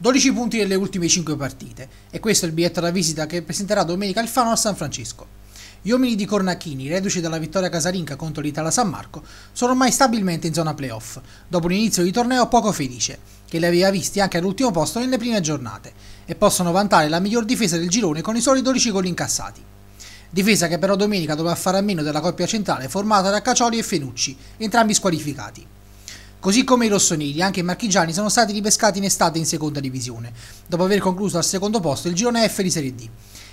12 punti nelle ultime 5 partite e questo è il biglietto da visita che presenterà domenica il Fano a San Francisco. Gli uomini di Cornacchini, reduci dalla vittoria casalinga contro l'Italia San Marco, sono ormai stabilmente in zona playoff, dopo un inizio di torneo poco felice, che li aveva visti anche all'ultimo posto nelle prime giornate, e possono vantare la miglior difesa del girone con i soli 12 gol incassati. Difesa che però domenica dovrà fare a meno della coppia centrale formata da Cacioli e Fenucci, entrambi squalificati. Così come i rossoneri, anche i marchigiani sono stati ripescati in estate in seconda divisione, dopo aver concluso al secondo posto il girone F di Serie D,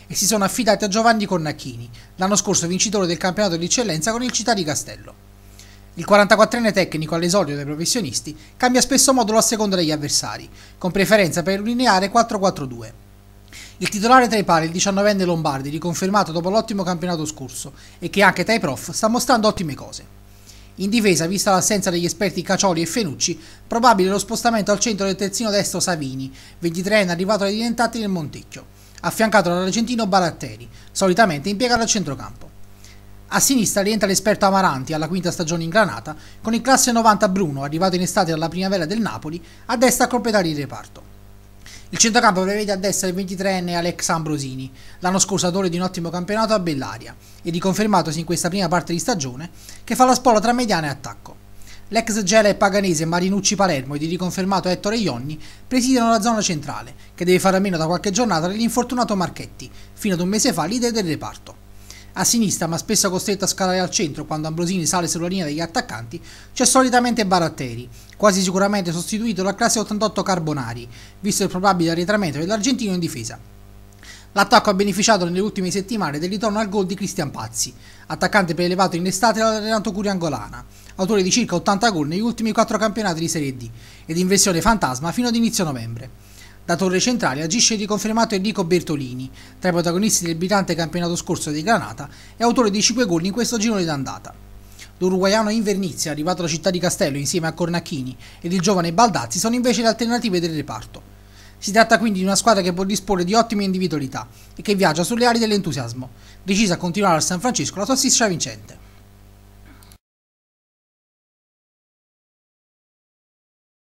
e si sono affidati a Giovanni Cornacchini, l'anno scorso vincitore del campionato di eccellenza con il Città di Castello. Il 44enne tecnico all'esordio dei professionisti cambia spesso modulo a seconda degli avversari, con preferenza per un lineare 4-4-2. Il titolare tra i pali, il 19enne Lombardi, riconfermato dopo l'ottimo campionato scorso e che anche tra i prof sta mostrando ottime cose. In difesa, vista l'assenza degli esperti Cacioli e Fenucci, probabile lo spostamento al centro del terzino destro Savini, 23enne arrivato ai diventati nel Montecchio, affiancato dall'argentino Baratteri, solitamente impiegato al centrocampo. A sinistra rientra l'esperto Amaranti alla quinta stagione in Granata, con il classe 90 Bruno, arrivato in estate dalla primavera del Napoli, a destra a completare il reparto. Il centrocampo prevede a destra il 23enne Alex Ambrosini, l'anno scorso autore di un ottimo campionato a Bellaria, e riconfermatosi in questa prima parte di stagione, che fa la spola tra mediana e attacco. L'ex Gela e Paganese Marinucci Palermo ed il riconfermato Ettore Ionni presidiano la zona centrale, che deve fare a meno da qualche giornata dell'infortunato Marchetti, fino ad un mese fa leader del reparto. A sinistra, ma spesso costretto a scalare al centro quando Ambrosini sale sulla linea degli attaccanti, c'è solitamente Baratteri, quasi sicuramente sostituito dal classe 88 Carbonari, visto il probabile arretramento dell'argentino in difesa. L'attacco ha beneficiato nelle ultime settimane del ritorno al gol di Cristian Pazzi, attaccante prelevato in estate dal Renato Curiangolana, autore di circa 80 gol negli ultimi 4 campionati di Serie D ed in versione fantasma fino ad inizio novembre. Da torre centrale agisce riconfermato Enrico Bertolini, tra i protagonisti del brillante campionato scorso di Granata e autore di 5 gol in questo girone d'andata. L'uruguaiano Invernizia, arrivato alla città di Castello insieme a Cornacchini, ed il giovane Baldazzi sono invece le alternative del reparto. Si tratta quindi di una squadra che può disporre di ottime individualità e che viaggia sulle ali dell'entusiasmo, decisa a continuare al San Francisco la sua striscia vincente.